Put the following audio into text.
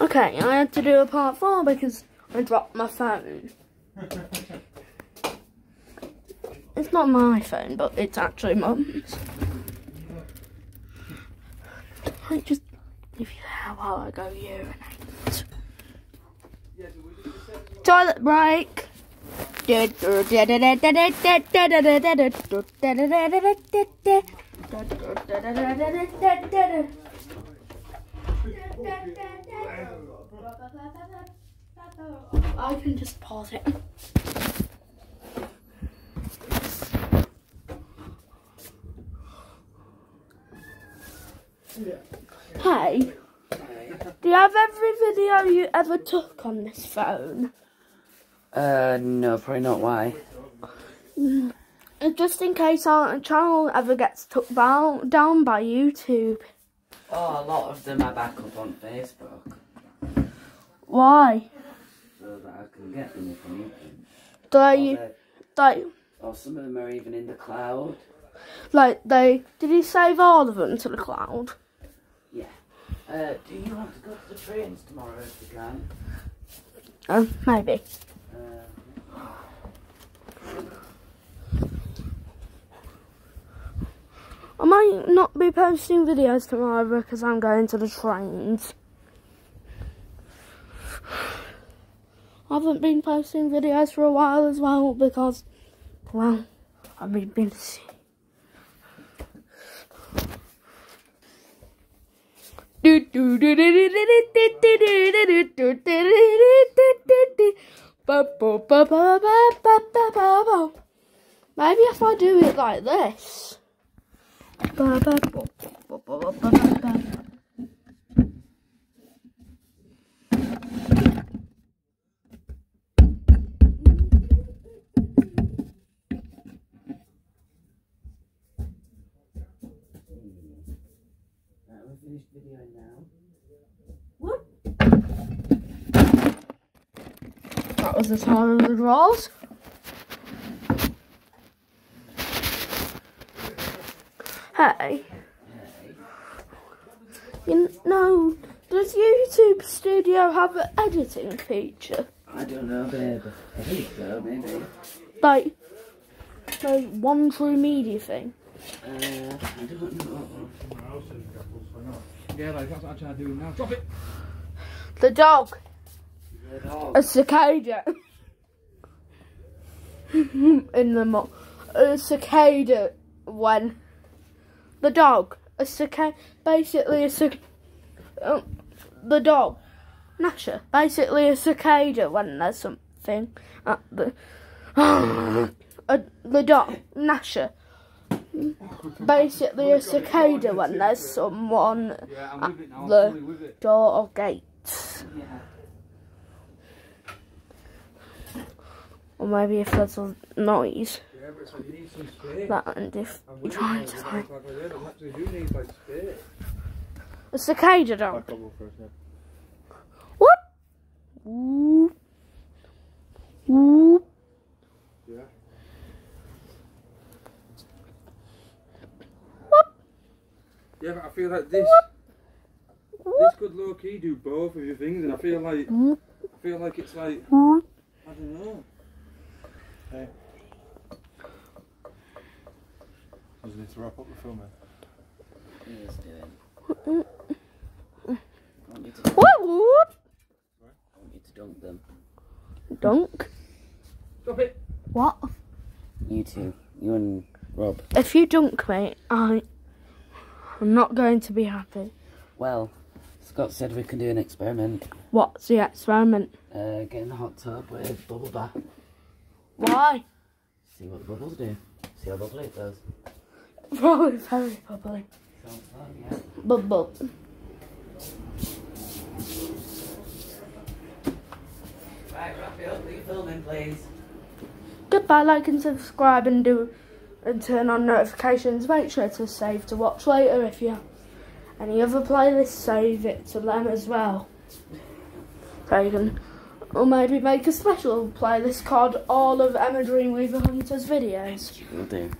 Okay, I had to do a part four because I dropped my phone. It's not my phone, but it's actually mum's. I just if you how while I go urinate. Toilet break. I can just pause it. Hey, do you have every video you ever took on this phone? Uh, no, probably not. Why? Uh, Just in case our channel ever gets took down by YouTube. Oh, a lot of them are back up on Facebook, Why? so that I can get them if I need them. Do they, they- or some of them are even in the cloud. like they, did he save all of them to the cloud? Yeah. Uh, do you want to go to the trains tomorrow if you can? Um, maybe. Uh, I might not be posting videos tomorrow because I'm going to the trains. I haven't been posting videos for a while as well because, well, I've been busy. Maybe if I do it like this. That was the time of the draws. Hey, Hey. you know, does YouTube Studio have an editing feature? I don't know, babe. I think so, maybe. Like, like one true media thing? Uh, I don't know. Yeah, like that's what I'm trying to do now. Drop it. The dog, The dog. a cicada. In the mo- a cicada when the dog, a cicada, basically a um, the dog, Nasha, basically a cicada when there's something at the, the dog, Nasha, basically a cicada when there's someone at the door or gate. Or maybe if there's a noise, but it's like you need some space. that and if I'm you're trying to find but like, yeah, but actually you need like space. a cicada dog. I'll go first. What? Whoop. Whoop. Yeah. Whoop. Yeah, but I feel like this this could low key do both of your things, and I feel like Whoop. I feel like it's like Whoop. I don't know. Hey. Does it need to wrap up the filming? Let's do it. I want you to, I Whoop. Whoop. want you to dunk them. Dunk. Stop it! What? You two. You and Rob. If you dunk me, I, I'm not going to be happy. Well, Scott said we can do an experiment. What's the experiment? Uh, get in the hot tub with bubble bath. Why? See what the bubbles do. See how bubbly it goes. Probably very bubbly. Sounds fun, yeah. Bubble. Right, Raphael, are you filming, please? Goodbye, like and subscribe and do and turn on notifications. Make sure to save to watch later if you have any other playlists, save it to them as well. So you can or maybe make a special playlist called all of Emma Dreamweaver Hunter's videos. Will do.